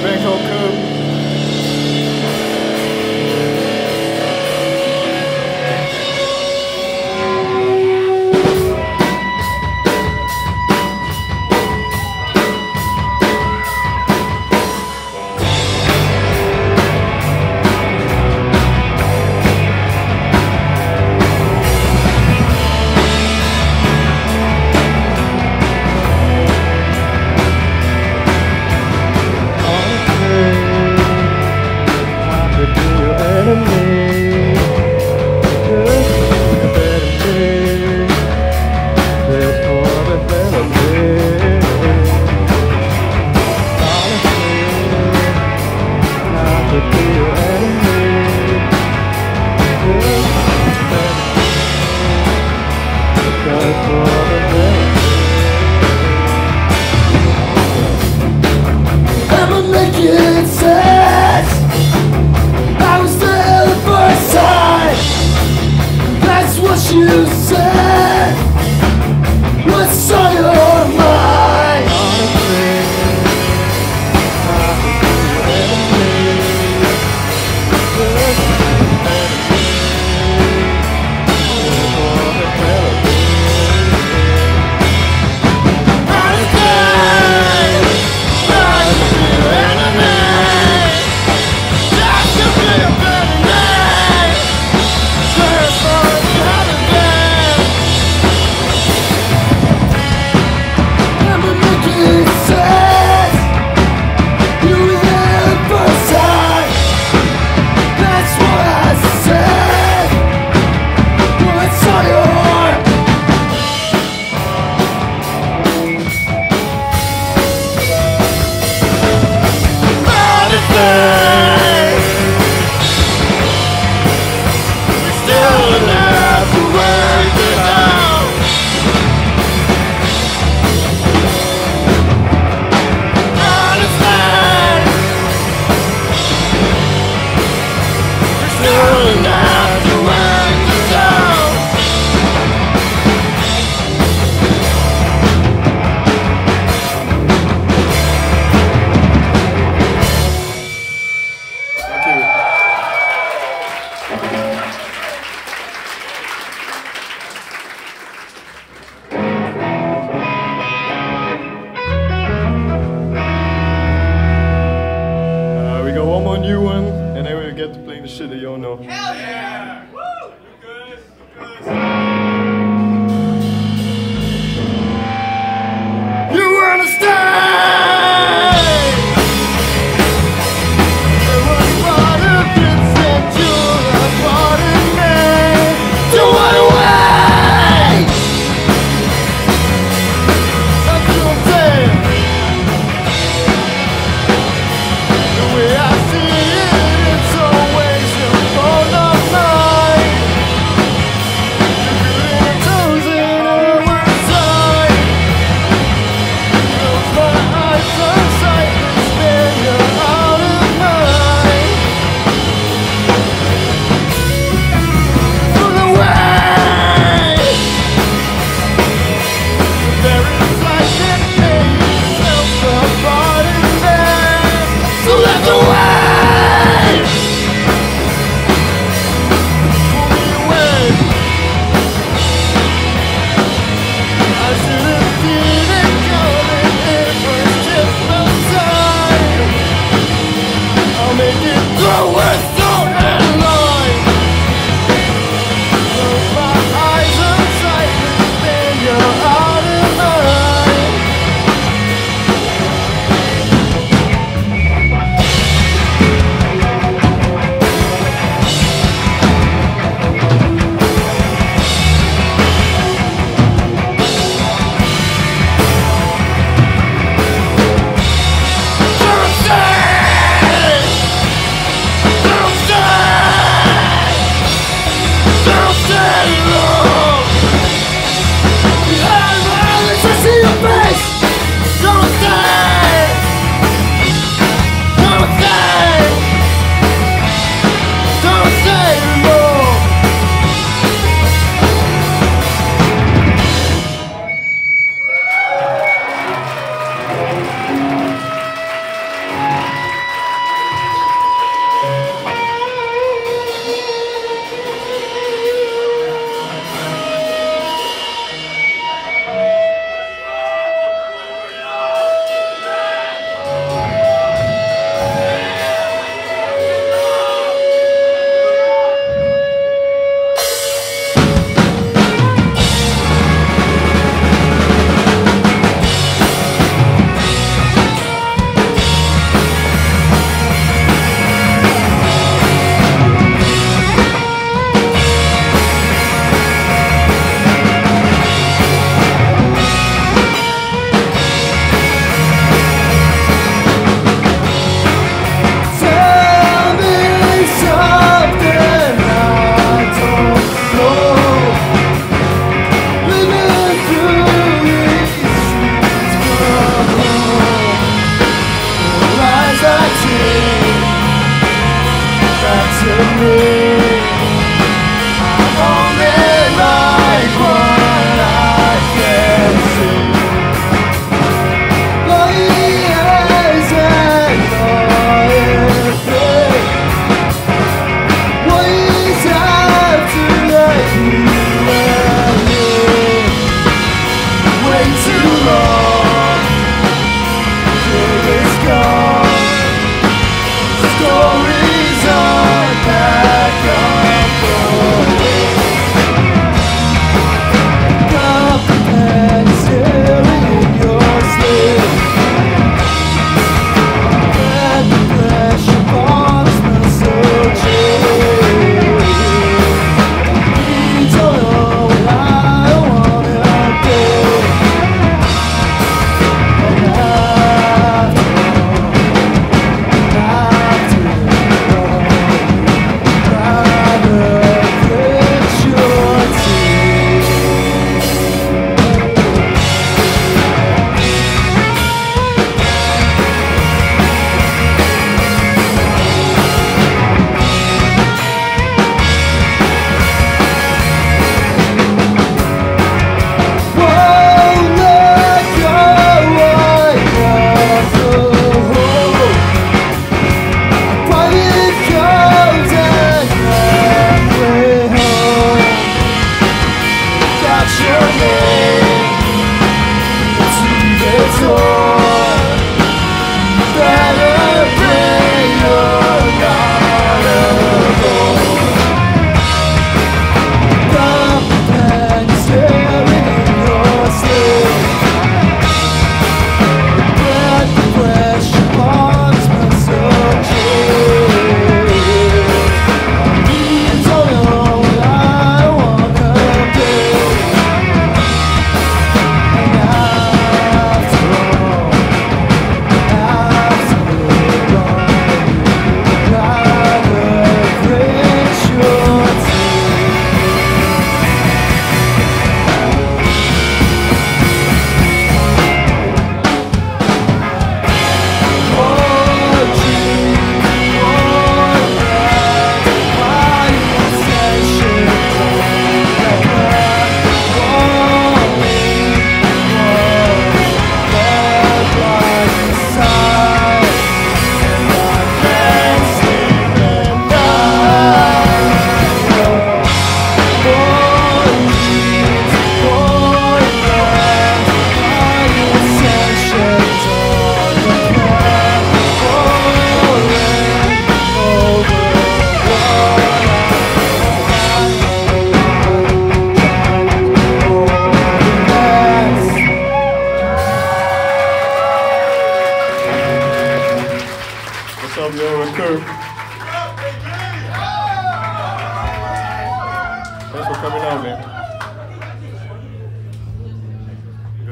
Rebecca get to play the shit that y'all know. Hell yeah! Woo!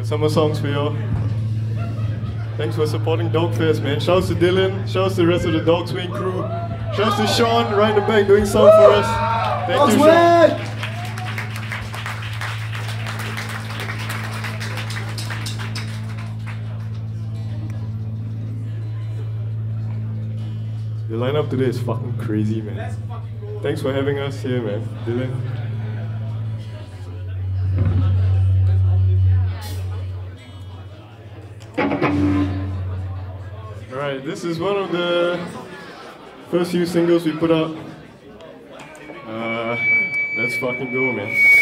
Some more songs for y'all. Thanks for supporting Dogfest, man. Shouts to Dylan. Shouts to the rest of the Dogswain crew. Shouts to Sean right in the back doing sound for us. Thank you, Sean. The lineup today is fucking crazy, man. Thanks for having us here, man. Dylan. This is one of the first few singles we put out. Uh, let's fucking go, man.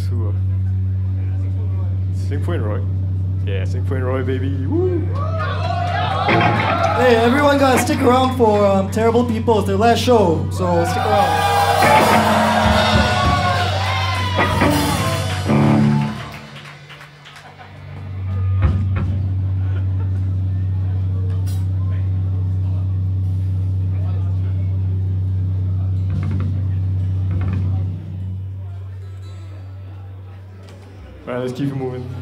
guess who? Uh, Sing Roy. Yeah, Sing Roy, baby. Woo! Hey, everyone gotta stick around for um, Terrible People. It's their last show, so stick around. let's keep it moving.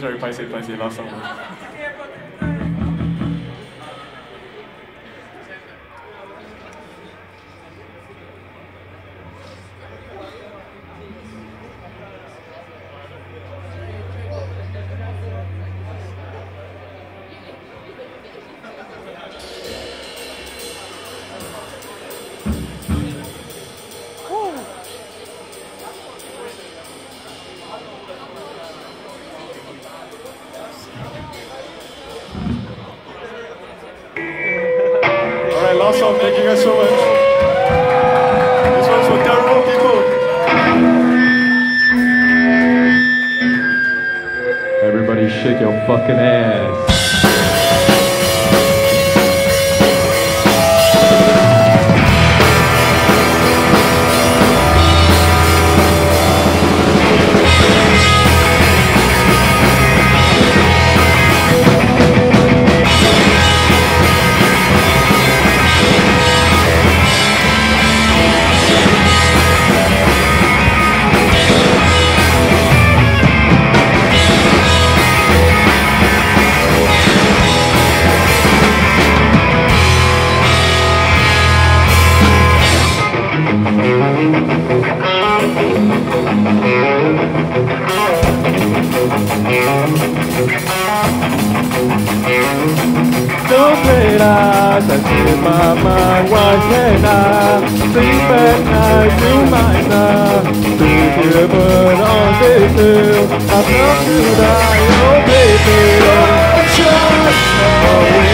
sorry, sorry, paiseh, paiseh, last summer. Connect. mama, why can't I sleep at night? You might not be here, but all day till I come to die, oh baby, oh, just.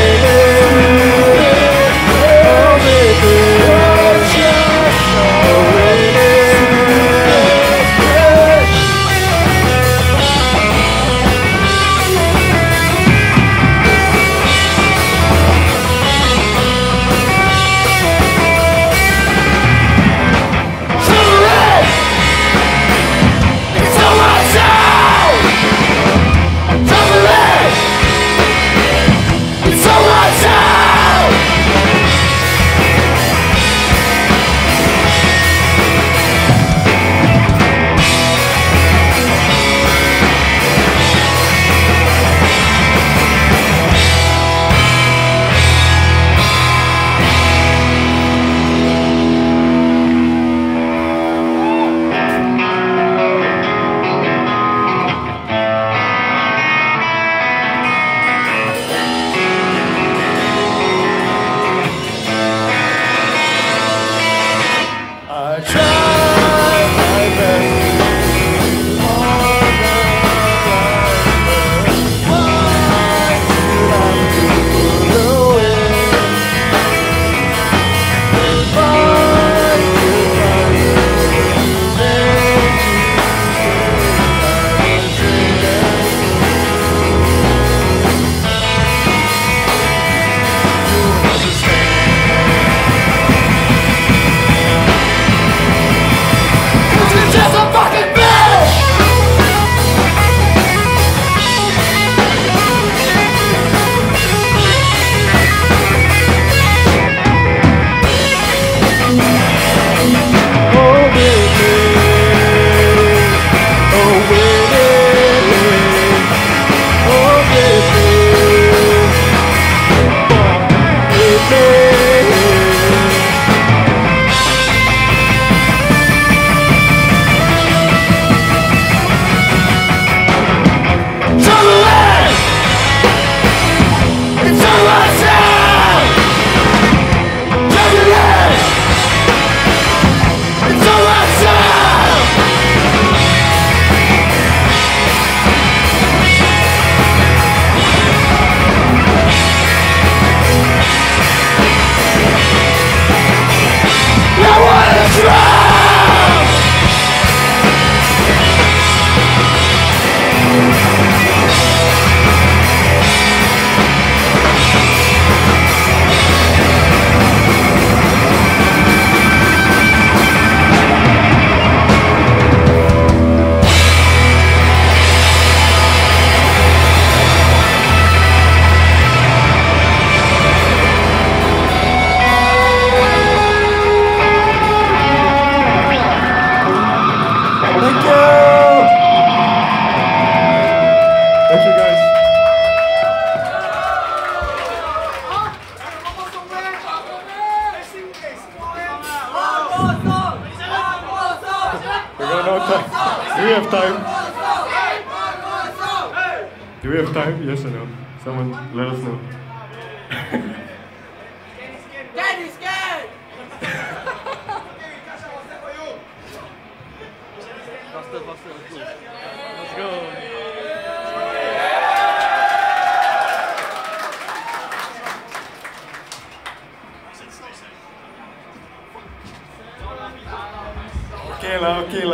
Okay